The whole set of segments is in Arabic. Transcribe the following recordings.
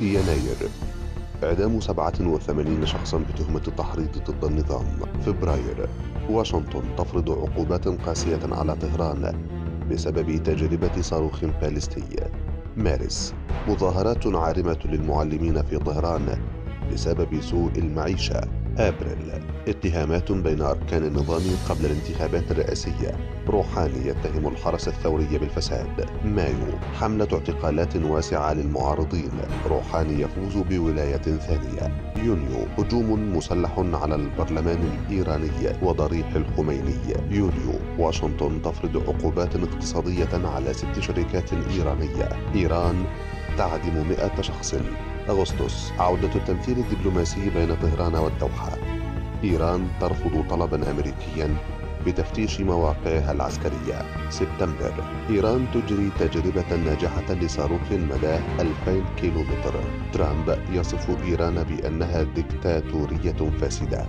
يناير. إعدام 87 شخصا بتهمة التحريض ضد النظام. فبراير واشنطن تفرض عقوبات قاسية على طهران بسبب تجربة صاروخ باليستي. مارس مظاهرات عارمة للمعلمين في طهران بسبب سوء المعيشة. أبريل. اتهامات بين أركان النظام قبل الانتخابات الرئاسية. روحاني يتهم الحرس الثوري بالفساد. مايو حملة اعتقالات واسعة للمعارضين. روحاني يفوز بولاية ثانية. يونيو هجوم مسلح على البرلمان الإيراني وضريح الخميني. يوليو واشنطن تفرض عقوبات اقتصادية على ست شركات إيرانية. إيران تعدم مئة شخص. أغسطس عودة التمثيل الدبلوماسي بين طهران والدوحة. إيران ترفض طلبا أمريكيا بتفتيش مواقعها العسكرية. سبتمبر إيران تجري تجربة ناجحة لصاروخ مداه 2000 كيلومتر. ترامب يصف إيران بأنها ديكتاتورية فاسدة.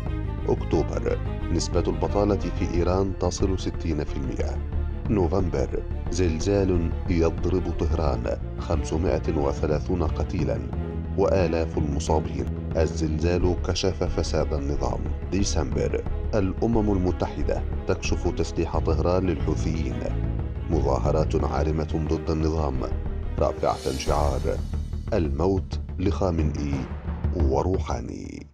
أكتوبر نسبة البطالة في إيران تصل 60% نوفمبر زلزال يضرب طهران 530 قتيلا وآلاف المصابين. الزلزال كشف فساد النظام. ديسمبر الأمم المتحدة تكشف تسليح طهران للحوثيين. مظاهرات عارمة ضد النظام. رافعة شعار الموت لخامنئي وروحاني.